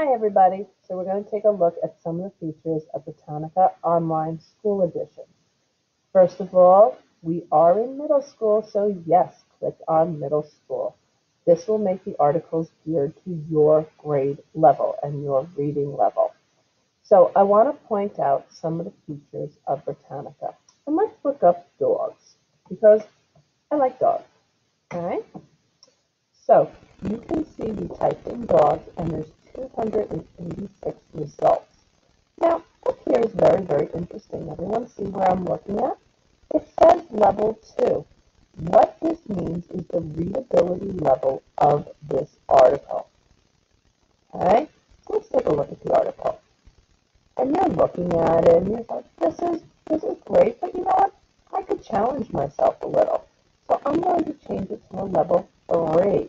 Hi everybody. So we're going to take a look at some of the features of Britannica Online School Edition. First of all, we are in middle school, so yes, click on middle school. This will make the articles geared to your grade level and your reading level. So I want to point out some of the features of Britannica. And let's look up dogs because I like dogs. All right. So you can see we typed in dogs and there's 286 results. Now, up here is very, very interesting. Everyone see where I'm looking at? It says level 2. What this means is the readability level of this article. Alright, so let's take a look at the article. And you're looking at it and you're like, this is, this is great, but you know what? I could challenge myself a little. So I'm going to change it to a level 3.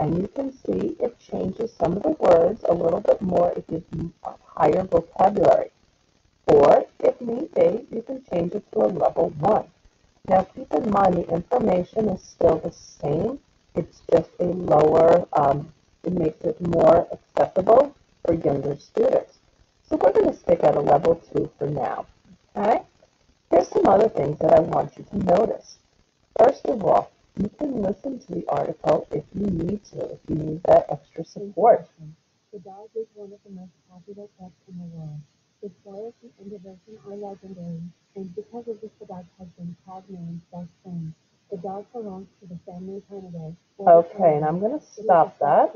And you can see it changes some of the words a little bit more. if you have higher vocabulary. Or, if need be, you can change it to a level 1. Now keep in mind the information is still the same. It's just a lower, um, it makes it more accessible for younger students. So we're going to stick at a level 2 for now. Okay? Here's some other things that I want you to notice. First of all, you can listen to the article if you need to, if you need that extra support. The dog is one of the most popular pets in the world. Its loyalty and devotion are legendary, and because of this, the dog has been Cogman's best friend. The dog belongs to the family Canidae. Okay, and I'm going to stop that.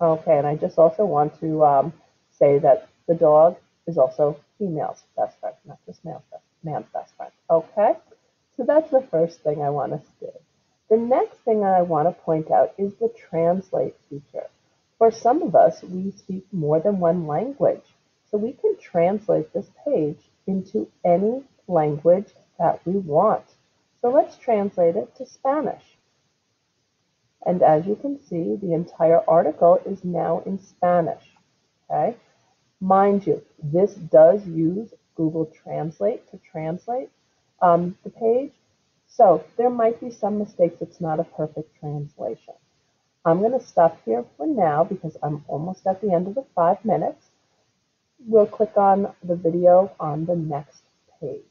Okay, and I just also want to um, say that the dog is also female's best friend, not just male's best, man's best friend. Okay, so that's the first thing I want to do. The next thing I want to point out is the translate feature. For some of us, we speak more than one language, so we can translate this page into any language that we want. So let's translate it to Spanish. And as you can see, the entire article is now in Spanish. Okay. Mind you, this does use Google Translate to translate um, the page, so there might be some mistakes. It's not a perfect translation. I'm going to stop here for now because I'm almost at the end of the five minutes. We'll click on the video on the next page.